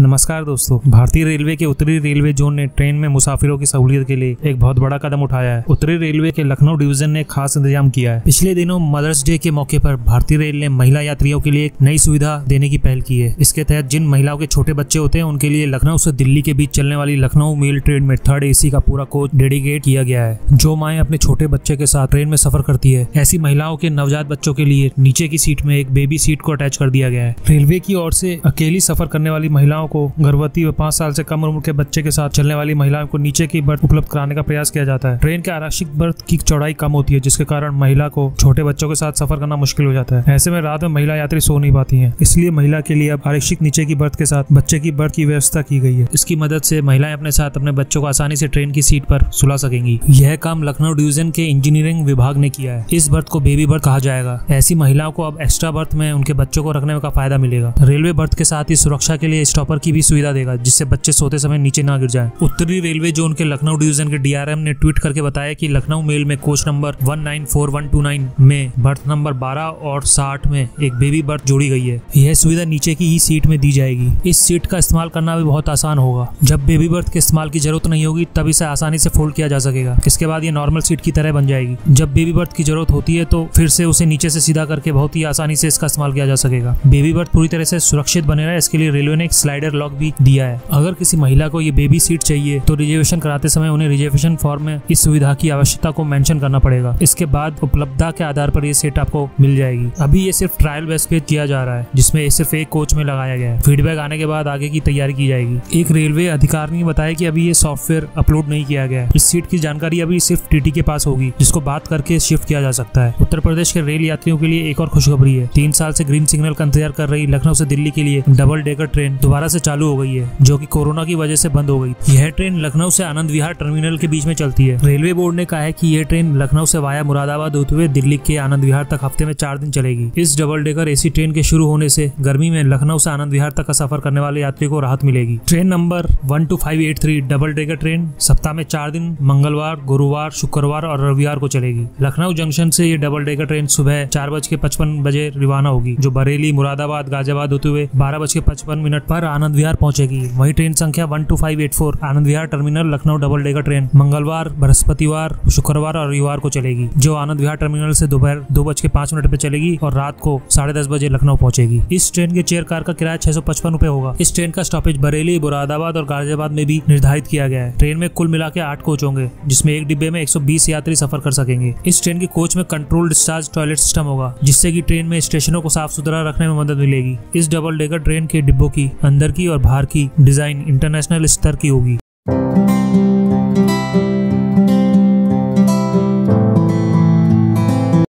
नमस्कार दोस्तों, भारतीय रेलवे के उत्तरी रेलवे जोन ने ट्रेन में मुसाफिरों की सहूलियत के लिए एक बहुत बड़ा कदम उठाया है। उत्तरी रेलवे के लखनऊ डिवीज़न ने खास इंतज़ाम किया है। पिछले दिनों मदर्स डे के मौके पर भारतीय रेल ने महिला यात्रियों के लिए एक नई सुविधा देने की पहल की है। इसके तहत जिन महिलाओं के छोटे बच्चे होते हैं, उनके लिए लखनऊ से दिल्ली के बीच चलने वाली लखनऊ मेल ट्रेन में थर्ड एसी का पूरा कोच डेडिकेट किया गया है। जो माए अपने छोटे बच्चे के साथ ट्रेन में सफ़र करती है, ऐसी महिलाओं के नवजात बच्चों के लिए नीचे की सीट में एक बेबी सीट को अटैच कर दिया गया है। रेलवे की ओर से अकेली सफ़र करने वाली महिलाओं को गर्भवती व पाँच साल से कम उम्र के बच्चे के साथ चलने वाली महिलाओं को नीचे की बर्थ उपलब्ध कराने का प्रयास किया जाता है। ट्रेन के आरक्षित बर्थ की चौड़ाई कम होती है, जिसके कारण महिला को छोटे बच्चों के साथ सफ़र करना मुश्किल हो जाता है। ऐसे में रात में महिला यात्री सो नहीं पाती है। इसलिए महिला के लिए अब आरक्षित नीचे की बर्थ के साथ बच्चे की बर्थ की व्यवस्था की गई है। इसकी मदद से महिलाएँ अपने साथ अपने बच्चों को आसानी से ट्रेन की सीट पर सुला सकेंगी। यह काम लखनऊ डिवीज़न के इंजीनियरिंग विभाग ने किया है। इस बर्थ को बेबी बर्थ कहा जाएगा। ऐसी महिलाओं को अब एक्स्ट्रा बर्थ में उनके बच्चों को रखने का फ़ायदा मिलेगा। रेलवे बर्थ के साथ ही सुरक्षा के लिए स्टॉपर की भी सुविधा देगा जिससे बच्चे सोते समय नीचे ना गिर जाए। उत्तरी रेलवे जोन के लखनऊ डिवीज़न के डीआरएम ने ट्वीट करके बताया कि लखनऊ मेल में कोच नंबर 194,129 में बर्थ नंबर 12 और 60 में एक बेबी बर्थ जोड़ी गई है। यह सुविधा नीचे की ही सीट में दी जाएगी। इस सीट का इस्तेमाल करना भी बहुत आसान होगा। जब बेबी बर्थ के इस्तेमाल की ज़रूरत नहीं होगी तब इसे आसानी से फोल्ड किया जा सकेगा। इसके बाद ये नॉर्मल सीट की तरह बन जाएगी। जब बेबी बर्थ की ज़रूरत होती है तो फिर से उसे नीचे से सीधा करके बहुत ही आसानी से इसका इस्तेमाल किया जा सकेगा। बेबी बर्थ पूरी तरह से सुरक्षित बने रहे इसके लिए रेलवे ने एक स्लाइडर लॉक भी दिया है। अगर किसी महिला को ये बेबी सीट चाहिए तो रिजर्वेशन कराते समय उन्हें रिजर्वेशन फॉर्म में इस सुविधा की आवश्यकता को मेंशन करना पड़ेगा। इसके बाद उपलब्धता के आधार पर ये सीट आपको मिल जाएगी। अभी ये सिर्फ़ ट्रायल बेस पे किया जा रहा है, जिसमें सिर्फ़ एक कोच में लगाया गया है। फीडबैक आने के बाद आगे की तैयारी की जाएगी। एक रेलवे अधिकारी ने बताया की अभी ये सॉफ्टवेयर अपलोड नहीं किया गया है। इस सीट की जानकारी अभी सिर्फ़ टीटी के पास होगी, जिसको बात करके शिफ्ट किया जा सकता है। उत्तर प्रदेश के रेल यात्रियों के लिए एक और खुशखबरी है। तीन साल से ग्रीन सिग्नल का इंतज़ार कर रही लखनऊ से दिल्ली के लिए डबल डेकर ट्रेन दोबारा से चालू हो गई है, जो कि कोरोना की वजह से बंद हो गई यह ट्रेन लखनऊ से आनंद विहार टर्मिनल के बीच में चलती है। रेलवे बोर्ड ने कहा है कि यह ट्रेन लखनऊ से वाया मुरादाबाद होते हुए दिल्ली के आनंद विहार तक हफ़्ते में चार दिन चलेगी। इस डबल डेकर एसी ट्रेन के शुरू होने से गर्मी में लखनऊ से आनंद विहार तक का सफ़र करने वाले यात्री को राहत मिलेगी। Train number one two five eight three double decker train सप्ताह में चार दिन, मंगलवार, गुरुवार, शुक्रवार और रविवार को चलेगी। लखनऊ जंक्शन से ये डबल डेकर ट्रेन सुबह चार बज के पचपन बजे रवाना होगी, जो बरेली, मुरादाबाद, गाजियाबाद होते हुए बारह बज के पचपन मिनट पर आनंद विहार पहुंचेगी। वही ट्रेन संख्या one two five eight four, Anand Vihar terminal, Lucknow double decker train. मंगलवार, बृहस्पतिवार, शुक्रवार और रविवार को चलेगी, जो आनंद विहार टर्मिनल से दोपहर दो बज के पाँच मिनट पे चलेगी और रात को साढ़े दस बजे लखनऊ पहुंचेगी। इस ट्रेन के चेयर कार का किराया छह सौ पचपन रूपए होगा। इस ट्रेन का स्टॉपेज बरेली, मुरादाबाद और गाजियाबाद में भी निर्धारित किया गया है। ट्रेन में कुल मिला के आठ कोच होंगे, जिसमें एक डिब्बे में 120 यात्री सफ़र कर सकेंगे। इस ट्रेन के कोच में कंट्रोल डिस्चार्ज टॉयलेट सिस्टम होगा, जिससे की ट्रेन में स्टेशनों को साफ़ सुथरा रखने में मदद मिलेगी। इस डबल डेकर ट्रेन के डिब्बों की अंदर की और बाहर की डिज़ाइन इंटरनेशनल स्तर की होगी।